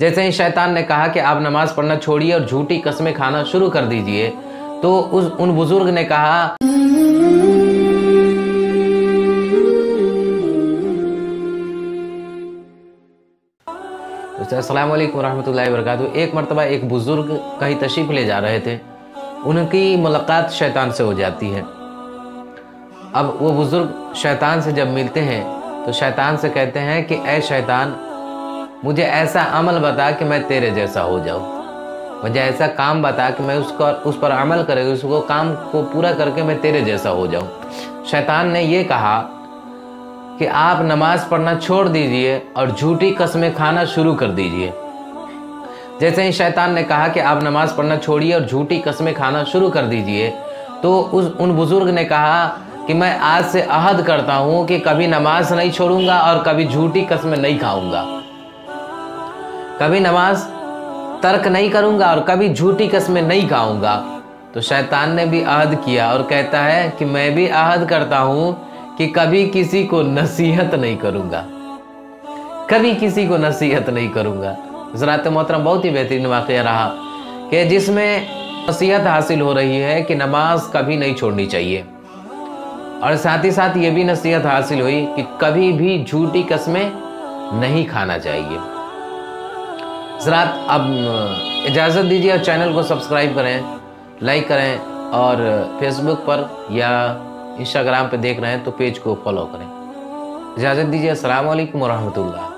जैसे ही शैतान ने कहा कि आप नमाज़ पढ़ना छोड़िए और झूठी कस्में खाना शुरू कर दीजिए तो उस उन बुज़ुर्ग ने कहा अस्सलाम वालेकुम रहमतुल्लाहि वरकatuh एक मरतबा एक बुज़ुर्ग कहीं तशरीफ़ ले जा रहे थे। उनकी मुलाकात शैतान से हो जाती है। अब वो बुज़ुर्ग शैतान से जब मिलते हैं तो शैतान से कहते हैं कि ए शैतान मुझे ऐसा अमल बता कि मैं तेरे जैसा हो जाऊँ। मुझे ऐसा काम बता कि मैं उसको, उस पर अमल करे, उसको काम को पूरा करके मैं तेरे जैसा हो जाऊँ। शैतान ने ये कहा कि आप नमाज़ पढ़ना छोड़ दीजिए और झूठी कस्में खाना शुरू कर दीजिए। जैसे ही शैतान ने कहा कि आप नमाज़ पढ़ना छोड़िए और झूठी कस्में खाना शुरू कर दीजिए तो उस, उन बुज़ुर्ग ने कहा कि मैं आज से अहद करता हूँ कि कभी नमाज़ नहीं छोड़ूँगा और कभी झूठी कस्में नहीं खाऊँगा। कभी नमाज़ तर्क नहीं करूँगा और कभी झूठी कस्में नहीं खाऊँगा तो शैतान ने भी अहद किया और कहता है कि मैं भी अहद करता हूँ कि कभी किसी को नसीहत नहीं करूँगा। कभी किसी को नसीहत नहीं करूँगा। ज़रात मोहतरम बहुत ही बेहतरीन वाक़ रहा कि जिसमें नसीहत हासिल हो रही है कि नमाज़ कभी नहीं छोड़नी चाहिए। और साथ ही साथ ये भी नसीहत हासिल हुई कि कभी भी झूठी कस्में नहीं खाना चाहिए। ज़रात अब इजाज़त दीजिए और चैनल को सब्सक्राइब करें, लाइक करें और फेसबुक पर या इंस्टाग्राम पर देख रहे हैं तो पेज को फॉलो करें। इजाज़त दीजिए। असल रहमतुल्लाह